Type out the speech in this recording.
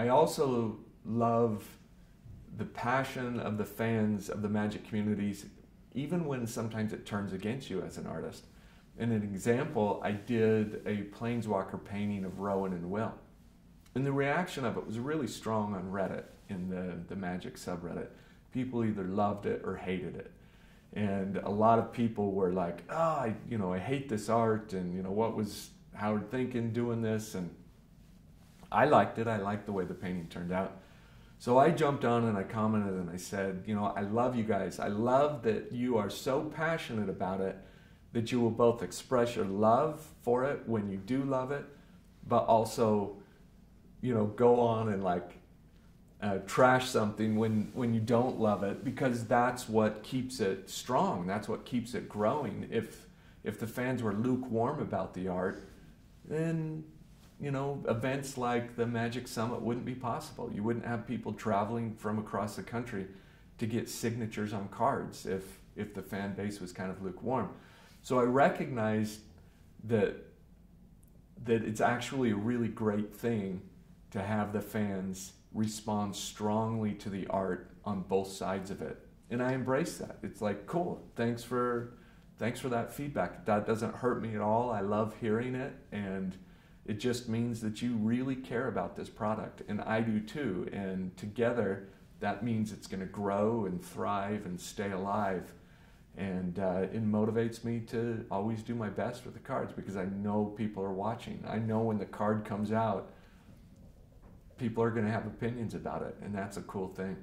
I also love the passion of the fans of the magic communities, even when sometimes it turns against you as an artist. In an example, I did a Planeswalker painting of Rowan and Will. And the reaction of it was really strong on Reddit, in the, the Magic subreddit. People either loved it or hated it. And a lot of people were like, oh, I, you know, I hate this art, and, you know, what was Howard thinking doing this? And I liked it. I liked the way the painting turned out. So I jumped on and I commented and I said, you know, I love you guys. I love that you are so passionate about it that you will both express your love for it when you do love it, but also, you know, go on and like uh, trash something when when you don't love it because that's what keeps it strong. That's what keeps it growing. If if the fans were lukewarm about the art, then you know events like the Magic Summit wouldn't be possible. You wouldn't have people traveling from across the country to get signatures on cards if if the fan base was kind of lukewarm. So I recognized that that it's actually a really great thing to have the fans respond strongly to the art on both sides of it. And I embrace that. It's like, cool, thanks for thanks for that feedback. That doesn't hurt me at all. I love hearing it and it just means that you really care about this product and I do too. And together that means it's going to grow and thrive and stay alive and uh, it motivates me to always do my best with the cards because I know people are watching. I know when the card comes out, people are going to have opinions about it, and that's a cool thing.